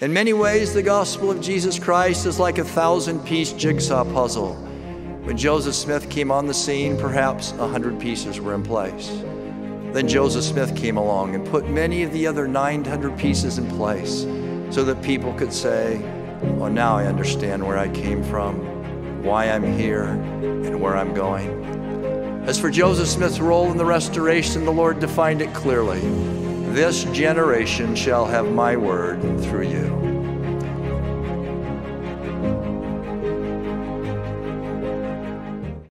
In many ways, the gospel of Jesus Christ is like a thousand piece jigsaw puzzle. When Joseph Smith came on the scene, perhaps a hundred pieces were in place. Then Joseph Smith came along and put many of the other 900 pieces in place so that people could say, "Well, now I understand where I came from, why I'm here, and where I'm going. As for Joseph Smith's role in the restoration, the Lord defined it clearly. This generation shall have my word through you.